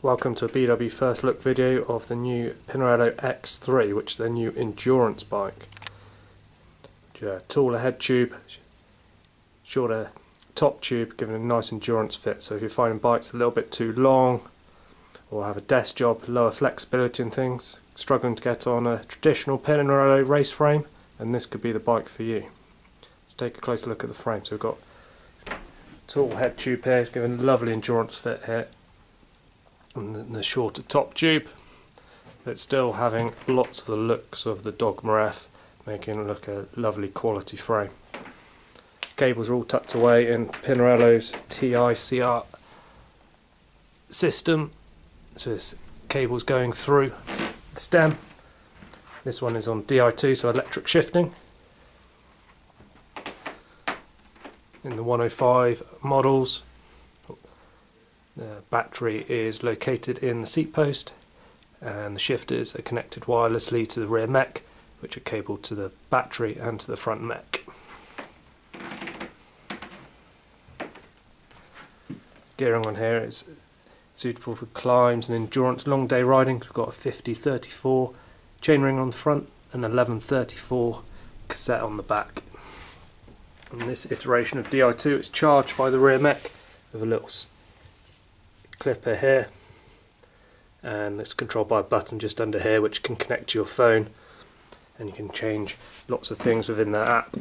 Welcome to a BW first look video of the new Pinarello X3 which is their new endurance bike. Taller head tube, shorter top tube giving a nice endurance fit so if you're finding bikes a little bit too long or have a desk job, lower flexibility and things, struggling to get on a traditional Pinarello race frame then this could be the bike for you. Let's take a closer look at the frame. So we've got tall head tube here giving a lovely endurance fit here and the shorter top tube but still having lots of the looks of the Dogma F making it look a lovely quality frame. Cables are all tucked away in Pinarello's TICR system so this cable's going through the stem. This one is on Di2 so electric shifting. In the 105 models the battery is located in the seat post and the shifters are connected wirelessly to the rear mech which are cabled to the battery and to the front mech. Gearing on here is suitable for climbs and endurance long day riding. We've got a 5034 chainring on the front and 1134 cassette on the back. And this iteration of Di2 it's charged by the rear mech with a little clipper here and it's controlled by a button just under here which can connect to your phone and you can change lots of things within that app.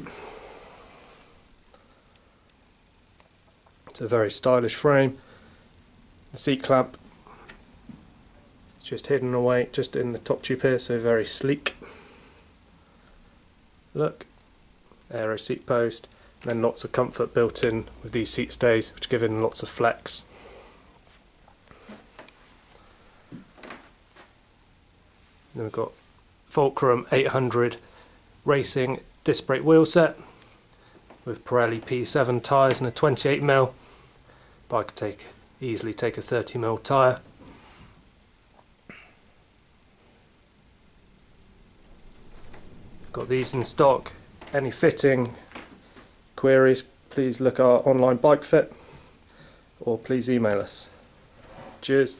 It's a very stylish frame. The seat clamp is just hidden away just in the top tube here so very sleek. Look, aero seat post, then lots of comfort built in with these seat stays which give in lots of flex. Then we've got Fulcrum 800 Racing disc brake wheel set with Pirelli P7 tyres and a 28mm. Bike could take easily take a 30mm tyre. We've got these in stock. Any fitting queries, please look our online bike fit or please email us. Cheers.